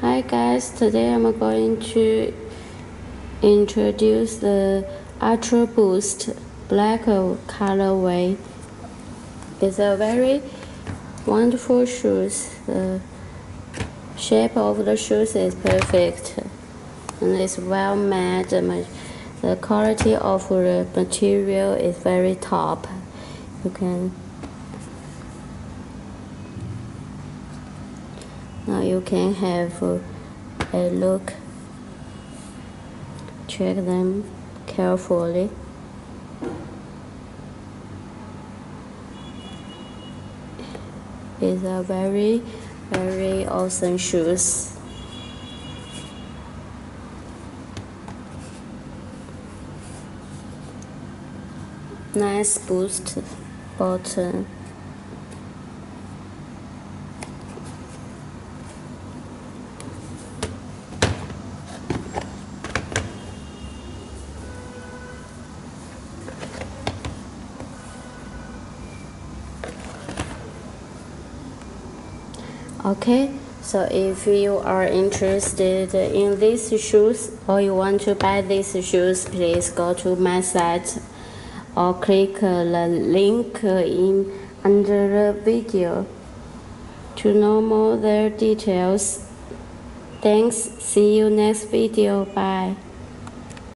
Hi guys, today I'm going to introduce the Ultra Boost black colorway. It's a very wonderful shoes. The shape of the shoes is perfect and it's well made. The quality of the material is very top. You can now you can have a look. Check them carefully. It's a very very awesome shoes. Nice boost button okay so if you are interested in these shoes or you want to buy these shoes please go to my site or click the link in under the video. To know more their details. Thanks. See you next video. Bye